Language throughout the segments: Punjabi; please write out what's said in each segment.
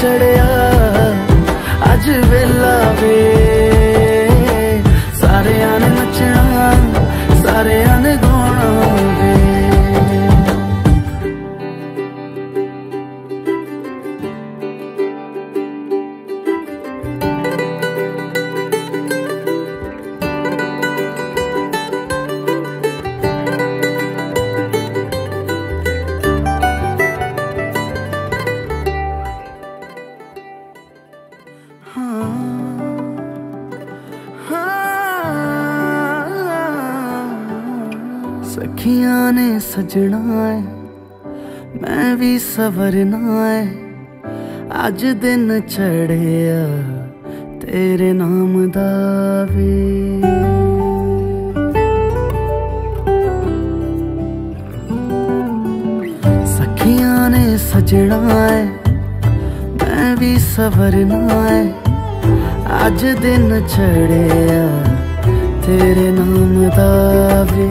ਚੜਿਆ। ਅੱਜ ਸਖੀਆਂ ਨੇ ਸਜਣਾ ਹੈ ਮੈਂ ਵੀ ਸਵਰਨਾ ਹੈ ਅੱਜ ਦਿਨ ਚੜਿਆ ਤੇਰੇ ਨਾਮ ਦਾ ਵੇ। ਸਖੀਆਂ ਨੇ ਸਜਣਾ ਹੈ ਮੈਂ ਵੀ ਸਵਰਨਾ ਹੈ ਅੱਜ ਦਿਨ ਚੜਿਆ ਤੇਰੇ ਨਾਮ ਦਾ ਵੇ।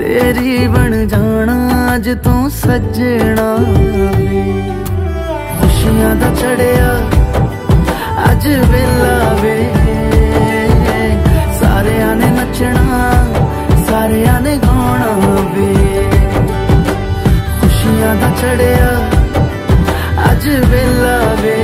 ਤੇਰੀ ਬਣ ਜਾਣਾ, ਅੱਜ ਤੂੰ ਸੱਜਣਾ ਖੁਸ਼ੀਆਂ ਦਾ ਚੜਿਆ, ਅੱਜ ਵੇਲਾ ਵੇ। ਸਾਰਿਆਂ ਨੇ ਨੱਚਣਾ, ਸਾਰਿਆਂ ਨੇ ਗਾਉਣਾ ਵੇ। ਖੁਸ਼ੀਆਂ ਦਾ ਚੜਿਆ, ਅੱਜ ਵੇਲਾ ਵੇ।